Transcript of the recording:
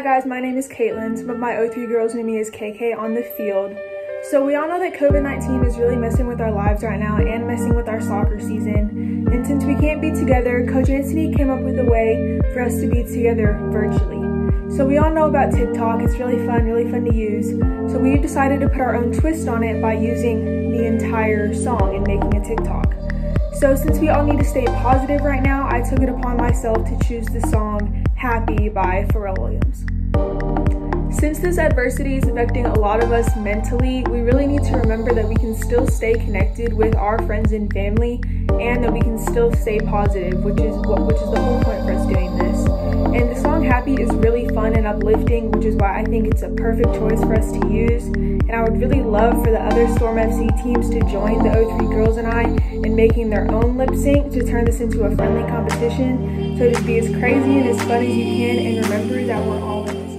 guys, my name is Caitlin. Of my O3 girls know me as KK on the field. So we all know that COVID-19 is really messing with our lives right now and messing with our soccer season. And since we can't be together, Coach Anthony came up with a way for us to be together virtually. So we all know about TikTok, it's really fun, really fun to use. So we decided to put our own twist on it by using the entire song and making a TikTok. So since we all need to stay positive right now, I took it upon myself to choose the song Happy by Pharrell Williams. Since this adversity is affecting a lot of us mentally, we really need to remember that we can still stay connected with our friends and family and that we can still stay positive, which is what which is the whole point for us doing this. And uplifting, which is why I think it's a perfect choice for us to use. And I would really love for the other Storm FC teams to join the O3 girls and I in making their own lip sync to turn this into a friendly competition. So just be as crazy and as fun as you can and remember that we're all in